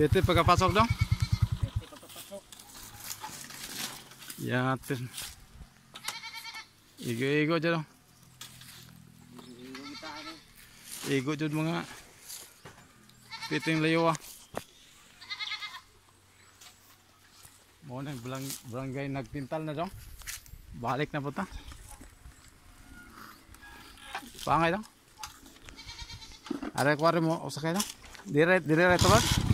Bete pagkapasok dong. Papapasok. Yatin. Igo-igo dyan dong. Igo kita. Igo dyan mga piting layo ah. Mo na belang barangay nagpintal na dong. Balik na po ta. Pangay dong. Are kware mo usakay dong. Dire dire reto ba?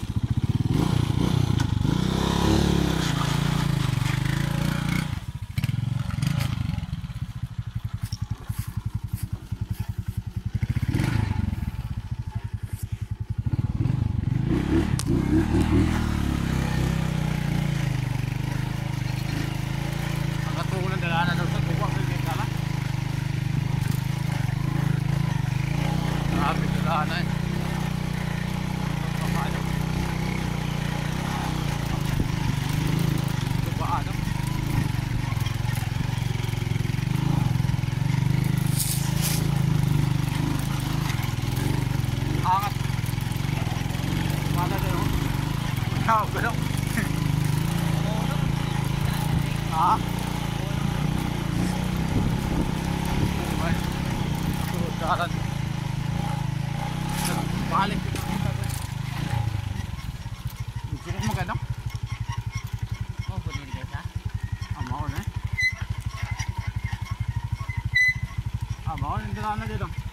sao được không? Đó Hãy subscribe cho kênh Ghiền Mì Gõ Để không bỏ lỡ những video hấp dẫn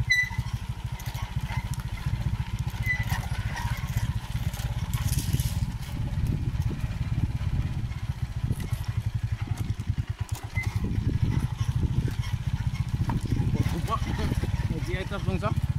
सब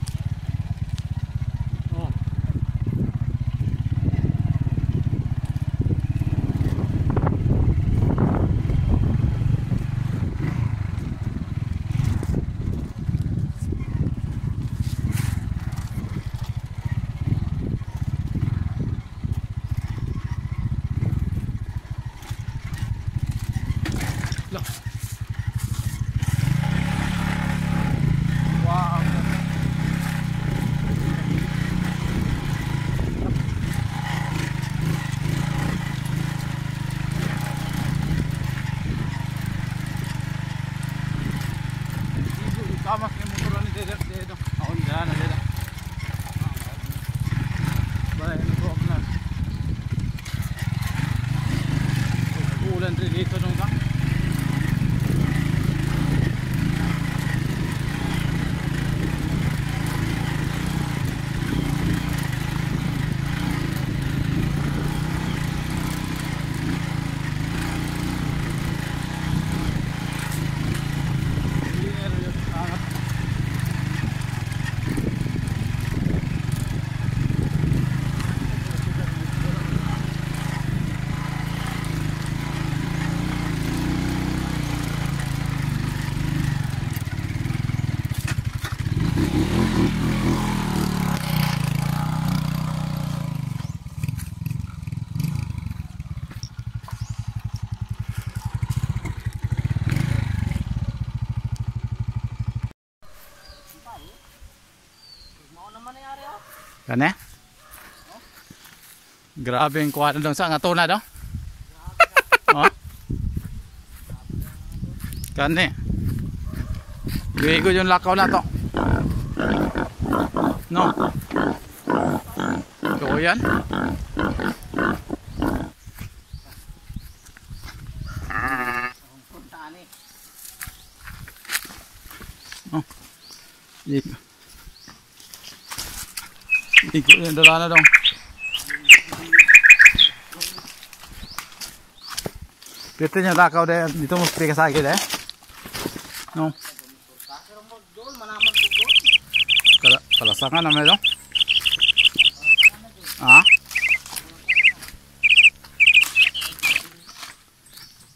oh. Kane? Grabe yung kuha na doon sa nga tuna daw. oh? Kane? Igo yung lakaw na to. No? Ito yan? Puntaan eh. Igo. Igo yung dala na daw. Pwede niya lakaw dahil dito mo spray ka sa akin eh. No? Pero mo dol manaman ko dol. Kala, kalasangan naman ito. Ha?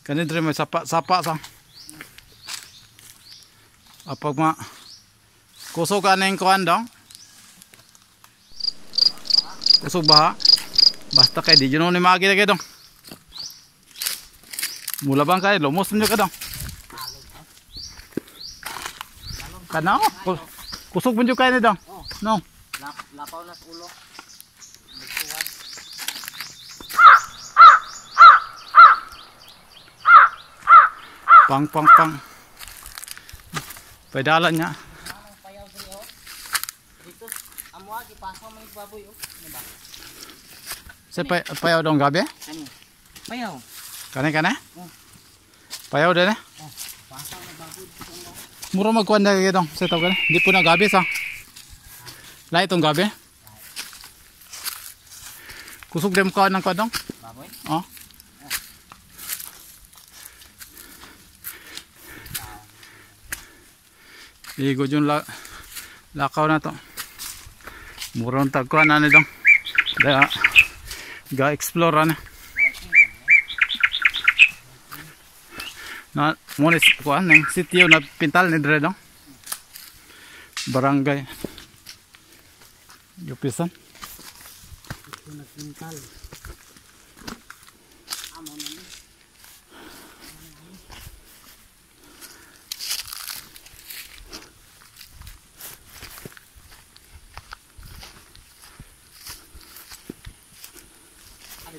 Kanit rin may sapa-sapa sa. Apag ma kusog ka na yung kuhan dong kusubaha basta kay di juno ni magi kay dong mula bang kay lo mos kay dong kanao kusog pun kay ni dong no lapaw na ulo pang pang pang Pedalannya. Amo agi paso man baboy oh. Ano ba? Sa pa payaw dong gabi? Kani. Payaw. Kane kane? Oh. Payaw eh. Oh, baboy na kayo dong. Sa tao kane. Di po na gabi sa. Lahat itong gabi. Kusog dem ko ng kwadong. Baboy. Oh. Igo yung la lakaw na to. Murong tagkuhan na ni dong. Daya ga explore na. Na munis kuan ng sitio na pintal ni Dre dong. Barangay. Yupisan. Ito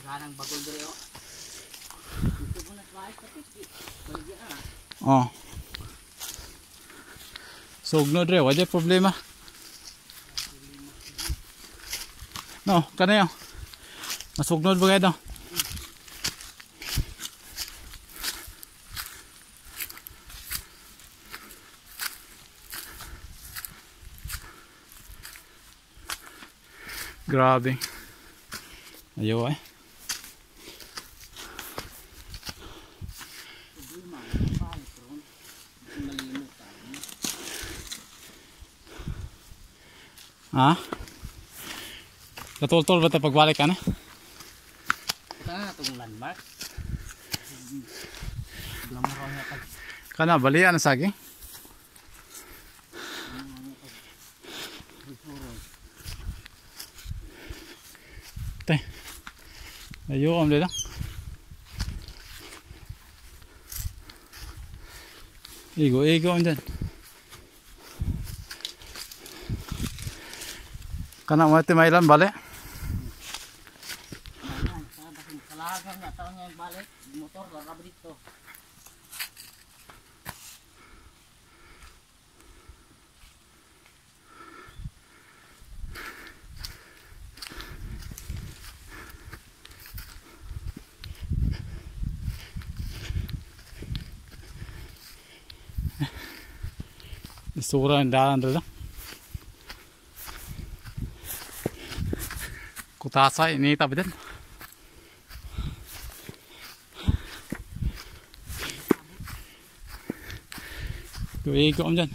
Kanang bagol dire oh. Ito po na fly tapos di. Oh. So ugno dire wala problema. No, kanayo. Masugnod ba kayo? Grabe. Ayaw eh. Ha? Katultol ba ito pagbalik ka na? Na itong landmark. Niya pag Kana, balian na saging. Te. Ayo om dito. Igo, igo om dyan. Kana mo iti mailan bali. Ayan, sa basing kalagan おたさい、ねえ食べてん。Du ego om dyan.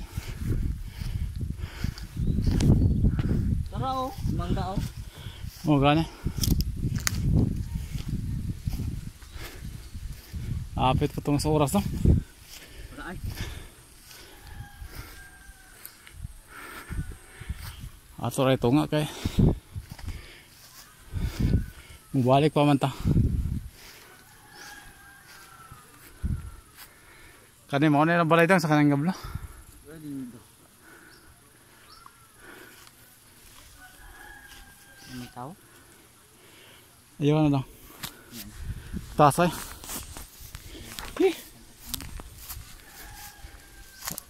Tara oh. o, mangga o. Oh. O, oh, gana. Apit pa itong sa oras no? Wala ay. Ato rin ito nga kay. Mubalik pa man ta. Kani mo na balay tang sa kanang gabla. May tao? Ayaw na daw. Tasay. Eh.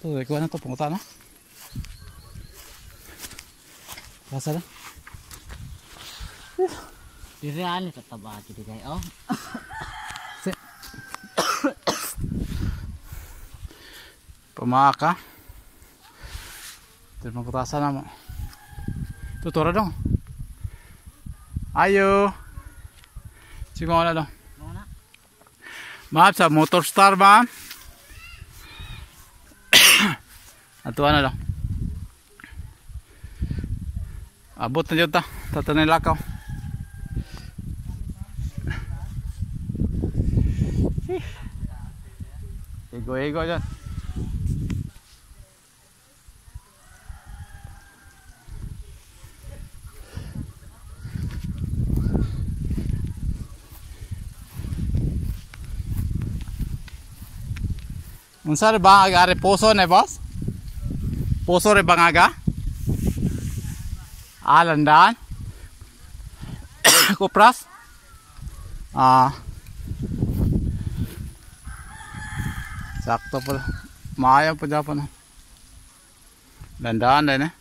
Ito, ikaw na to, punguta na. Tasa na. Direan ito taba jadi kayak oh. Pumaka. Ito, magkutasa na mo. Tutura dong. Ayo. Na dong. Ma'am, sa Motor Star, ma'am. Atuan na lang. Abot na dyan ta. Tatanay lakaw. go. Here you go, John. Unsar bang are poso ne boss? Poso re bangaga. Alandan. Kopras. Ah. Uh, Sakto pala. Maayaw pa dyan pa no. Dandaan eh.